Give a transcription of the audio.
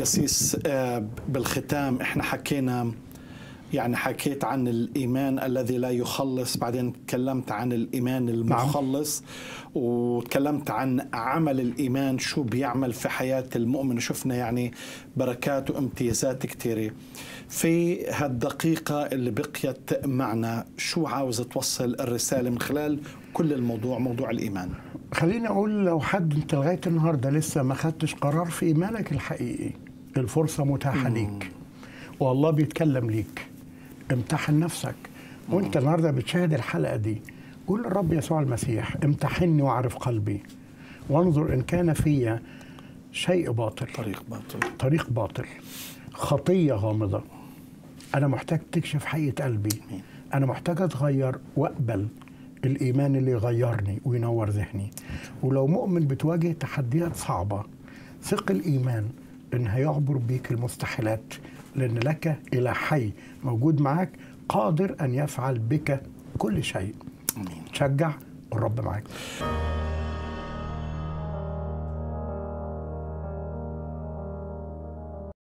قسيس آه، بالختام إحنا حكينا يعني حكيت عن الإيمان الذي لا يخلص بعدين تكلمت عن الإيمان المخلص وتكلمت عن عمل الإيمان شو بيعمل في حياة المؤمن. وشفنا يعني بركات وامتيازات كثيره في هالدقيقة اللي بقيت معنا شو عاوز توصل الرسالة من خلال كل الموضوع موضوع الإيمان؟ خليني أقول لو حد أنت لغاية النهارده لسه ما خدتش قرار في إيمانك الحقيقي الفرصة متاحة ليك. والله بيتكلم ليك. امتحن نفسك. وانت النهارده بتشاهد الحلقة دي قول للرب يسوع المسيح امتحني واعرف قلبي وانظر إن كان فيا شيء باطل. طريق باطل. طريق باطل. خطية غامضة. أنا محتاج تكشف حقيقة قلبي. أنا محتاج أتغير وأقبل الإيمان اللي يغيرني وينور ذهني. ولو مؤمن بتواجه تحديات صعبة ثق الإيمان إن هيعبر بيك المستحيلات. لأن لك إلى حي موجود معاك قادر أن يفعل بك كل شيء. تشجع والرب معاك.